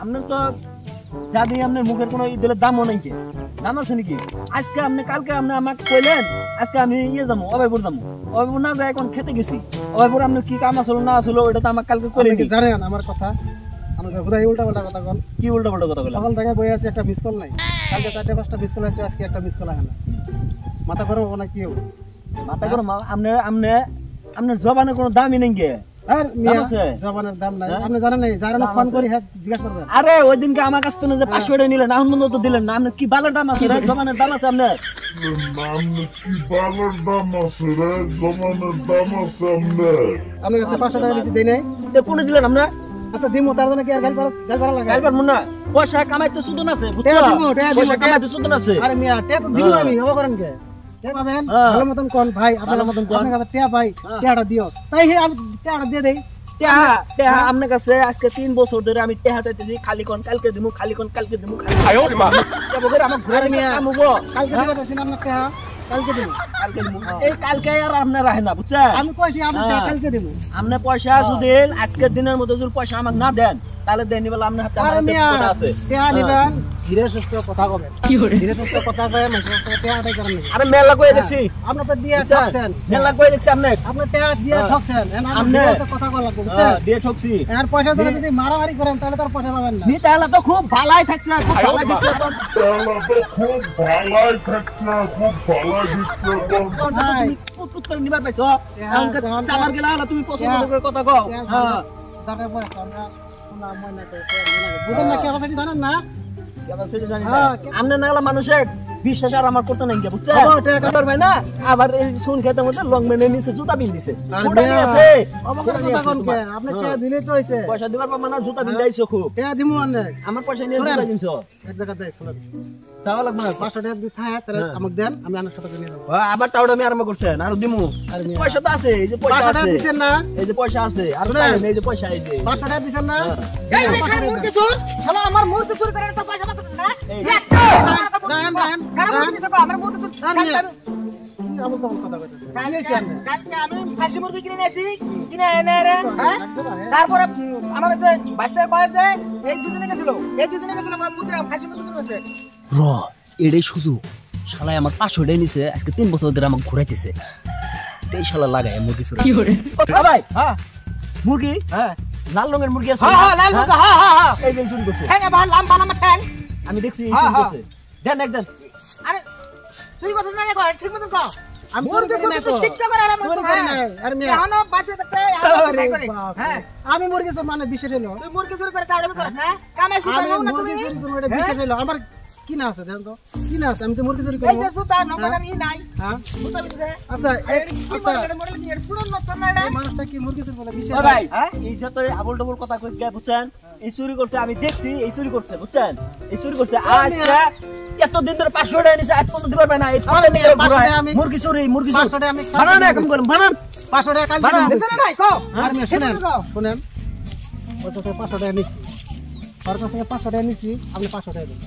আপনার তো যা দিয়ে আপনার মুখের কোনো ইদলের দামও নাই কে। দাম আছে নাকি আজকে আপনি কালকে আপনি আমাকে কইলেন আজকে আমি ইয়ে যাব অভয়পুর যাব অভয়পুর না যাই এখন খেতে গেছি। অভয়পুর আপনার কি কাম আসলো না আসলো ওটা তো আমাকে কালকে করে আপনি কি জানেন আমার কথা? আমরা ঘুরাই উল্টা পাল্টা কথা বল কি উল্টো পাল্টা কথা বললাম সকাল থেকে বই আছে একটা মিস কল নাই। কালকে চারটে পাঁচটা মিস কল আছে আজকে একটা মিস কল আসে না। মাথা গরম না কি মাথা করে আপনি আপনি আপনার জবানের কোনো দামই নেই গে আর মিয়া আছে? জবানের দাম নাই। হ্যাঁ? আপনি জানেন নাই যারা দাম ফোন আছে। করি হ্যাঁ জিজ্ঞাসা করবেন। আরে ওই দিনকে আমার কাছ থেকে পাঁচশো টাকা নিলেন এখন পর্যন্ত তো দিলেন না। আপনার কি আছে রে? জবানের দাম আছে আপনার? নামে কি বালার দাম আছে জমানের দাম আছে আপনার। আপনার কাছে পাঁচশো টাকা বেশি দেই নাই। কোনে দিলেন আমরা আচ্ছা দিমু তার জন্য কি আর গাল গাল করা লাগে গাইবার মনে না পয়সা কামাইতে সুদন আছে বুঝছ? টাকা সুদন আছে। আরে মিয়া টে তো দিব হ্যাঁ। আমি হব করেন কে? টে পাবেন? হ্যাঁ। ভালো মতন কোন? ভাই আপনার মতন কোন। আপনার কাছে টে ভাই হ্যাঁ। দিও। তাই হে আমি টেটা দিয়ে দেই। টেহা টেহা আপনার কাছে আজকে তিন বছর ধরে আমি টেহা চাইতেছি খালি কোন কালকে দিমু খালি কোন কালকে দিমু খালি আমার ঘরে আরে মিয়া, কালকে হ্যাঁ? দিবা তাইছিলাম না টেহা কালকে দিব কালকে দিমু। এই কালকে আর আপনার রাহে না বুঝছেন? আমি কইছি আমি হ্যাঁ। কালকে দিব আপনি পয়সা যদি আজকের দিনের মধ্যে যদি পয়সা আমাকে না দেন তাহলে দেন নিবেলা আপনার হাতে আমার আছে। টেহা হ্যাঁ। নিবেন। ধীরে সুস্থ কথা কবেন ধীরে সুস্থ কথা কয়ে মানুষের সাথে আদায় করেন আরে মেলা কই দেখছি আপনি তো দিয়ে ঠকছেন মেলা কই দেখছি আপনি আপনি টেহা দিয়ে হ্যাঁ। ঠকছেন আপনি আপনি- ধীরে সুস্থ কথা কওয়া লাগবে হ্যাঁ, বুঝছেন দিয়ে ঠকছি আর পয়সা ধরে যদি মারামারি করেন তাহলে তার পয়সা পাবেন না নি তাহলে তো খুব ভালাই থাকছে খুব ভালাই দিচ্ছে তাহলে তো খুব ভালাই থাকছে খুব ভালাই দিচ্ছে বল তখন তো ভাই। তুমি পুত করে নিবার পাইছো হ্যাঁ, গেলা তুমি পছন্দ হ্যাঁ। করে কথা কও হ্যাঁ আমরা শোনা ময়না করে। বুঝেন না ক্যাপাসিটি জানেন না না। হ্যাঁ, নাগলা মানুষের। বিশ্বাস আর আমার করতে নাই পারবে না। আবার এই শুন খেতে মধ্যে লং মেনে নিচে জুতা বিন দিছে হ্যাঁ। পয়সা দিবার পাবা না জুতা বিন দিয়েছ খুব দিমু আমার পয়সা নিয়ে জুতা কিনছো? এক জায়গা যাই শুনুন। লাগবে না। পাঁচশো টাকা দিতে হয় তাহলে। আমাকে দেন আমি আনার সাথে নিয়ে যাব। হ্যাঁ, আবার টাউডা আমি আরম্ভ করছেন আর দিমু? আর পয়সা তো আছে এই যে পয়সা আছে। দিচ্ছেন না? এই যে পয়সা আছে আর শুনেন। পাইন, এই যে পয়সা এই যে। পাঁচশো টাকা দিচ্ছেন না। এই যে খালি মুরগি চোর। শালা আমার মুরগি চুরি করে পয়সা না। আমার। আমি- কি কথা কইতেছে কালকে- হইছে আপনি কালকে আমি খাসি মুরগি কিনে নিয়েছি, কিনে এনে রে, হ্যাঁ? রাখতে পারে? তারপরে আমার যে বয়স যে, এই দুজনে গেছিল, এই দুজনে গেছিল, আমার মুরগি, খাসি মুরগি চুরি করছে। র এটাই সুযোগ শালায় আমার পাঁচশো ডে নিছে আজকে তিন বছর ধরে আমাকে ঘুরাইতেছে এই শালা লাগায় মুরগি চুরি ভাই হ্যাঁ মুরগি হ্যাঁ লাল রঙের মুরগি আছে হ্যাঁ, হ্যাঁ, লাল মুরগি, হ্যাঁ, হ্যাঁ, হ্যাঁ। এই যে চুরি করছে ঠ্যাং। আমি দেখছি এই হ্যাঁ, চুরি হ্যাঁ। করছে দেন একদম আরে, তুই কথা না রে, কর, ঠিক মতন কর। আমি চুরি করি না তো পারে আর চুরি করি হ্যাঁ। আর মিয়া এখনও বাঁচে থাকতে, আরে করে। হ্যাঁ। আমি মুরগি চোর মানে বিশ্বাস হইল তুই মুরগি চুরি করে করস, হ্যাঁ? না মুরগি তুমি? চুরি করব এটা বিশ্বাস হইল আমার কি না আছে দেখেন তো কি না আছে আমি তো মুরগি চুরি এই যে জুতা, নম্বর আর ই নাই। হ্যাঁ বিনছে। আচ্ছা এই- কি আচ্ছা মডেল? নতুন না? এই মানুষটা কি মুরগি চুরি করে ও ভাই হ্যাঁ? এই যে তো আবল ডবল কথা কই কে বুঝছেন এই চুরি করছে আমি দেখছি এই চুরি করছে বুঝছেন এই চুরি করছে আজকে এত দিন ধরে পাঁচশো টাকা নিছে আজ পর্যন্ত পাই না। এই আরে মিয়া, আমি- মুরগি চুরি মুরগি চুরি। পাঁচশো আমি বানান না এরকম করেন বানান। পাঁচশো টাকা বানান। আর মিয়া, শুনেন। শুনেন। ওর কাছে পাঁচশো টাকা নিচ্ছি। ওর কাছ থেকে পাঁচশো টাকা নিচ্ছি আপনি পাঁচশো টাকা দিন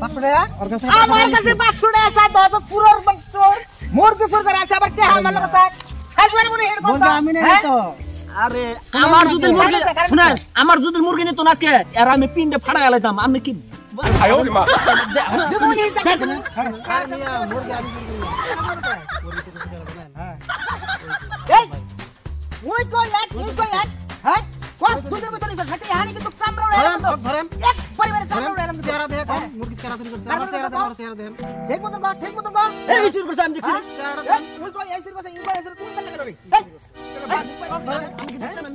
পাঁচশো টাকা? ওর কাছে আমার কাছে পাঁচশো টাকা আছে, দশ দশ পুরোর চোর। মুরগি চোর করে আছে, আবার আমার পারব। আমি নেই হ্যাঁ? তো। আরে আমার যদি মুরগি কারেন্ট শুনেন আমার যদি মুরগি নিত না আজকে এর আমি পিন্ডে ফাড়া গেলাইতাম আমি কি দেখুন, এই জায়গাটা। আর মিয়া মুরগি আমি চুরি করি না। মুরগি চুরি করে বলেন, হ্যাঁ এই, ওই কই এক, এই কই এক, হ্যাঁ? কই, দুধের মতো নিছে, খাইতে হানি কিন্তু কামড়া উড়ে ধরেন এলাম তো। ধরেন এক পরিবারে কামড়া উড়ে এলাম তো। চেহারা দেখেন মুরগি চেহারা চুরি করছে আমার চেহারা দেন আমার চেহারা দেন ঠিক মতন বল, ঠিক মতন বল। এই চুরি করছে আমি দেখছি হ্যাঁ? চেহারা এই, দেন ওই কই, এই সির পাশে, এই কই, এই সির, কোন কালে গেল রে? এই, আমাকে পাড়া দিলেন আমাকে পাড়া দিলেন